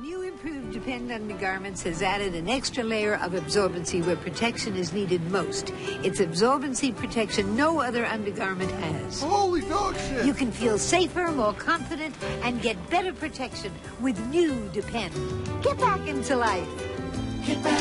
New improved Depend Undergarments has added an extra layer of absorbency where protection is needed most. It's absorbency protection no other undergarment has. Holy dog shit! You can feel safer, more confident, and get better protection with new Depend. Get back into life. Get back.